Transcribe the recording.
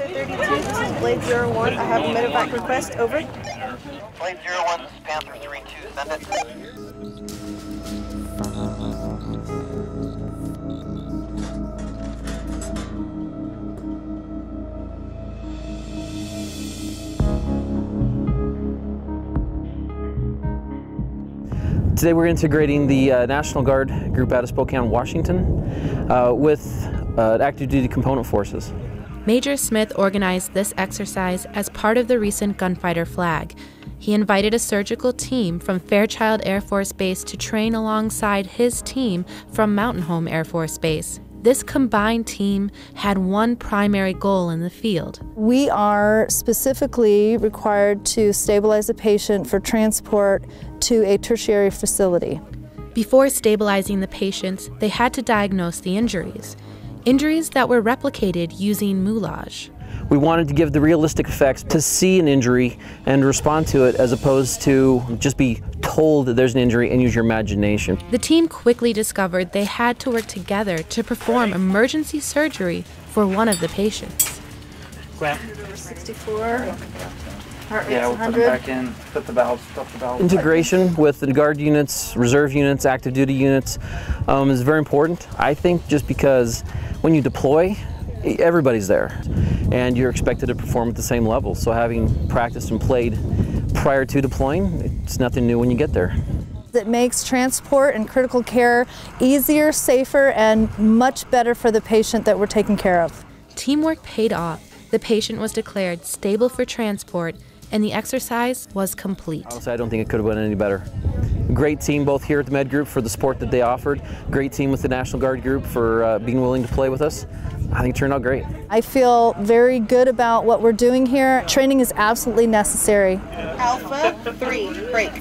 Panther 32, this is Blade 01. I have a medevac request, over. Blade 01, Panther 32, send it. Today we're integrating the uh, National Guard group out of Spokane, Washington, uh, with uh, active duty component forces. Major Smith organized this exercise as part of the recent gunfighter flag. He invited a surgical team from Fairchild Air Force Base to train alongside his team from Mountain Home Air Force Base. This combined team had one primary goal in the field We are specifically required to stabilize a patient for transport to a tertiary facility. Before stabilizing the patients, they had to diagnose the injuries. Injuries that were replicated using moulage. We wanted to give the realistic effects to see an injury and respond to it as opposed to just be told that there's an injury and use your imagination. The team quickly discovered they had to work together to perform emergency surgery for one of the patients. 64, heart rate's Yeah, we'll put them back in, put the valves, stuff the valves. Integration with the Guard units, reserve units, active duty units um, is very important. I think just because when you deploy, everybody's there and you're expected to perform at the same level. So having practiced and played prior to deploying, it's nothing new when you get there. That makes transport and critical care easier, safer, and much better for the patient that we're taking care of. Teamwork paid off. The patient was declared stable for transport, and the exercise was complete. Honestly, I don't think it could have went any better. Great team both here at the Med Group for the support that they offered. Great team with the National Guard Group for uh, being willing to play with us. I think it turned out great. I feel very good about what we're doing here. Training is absolutely necessary. Alpha 3, break.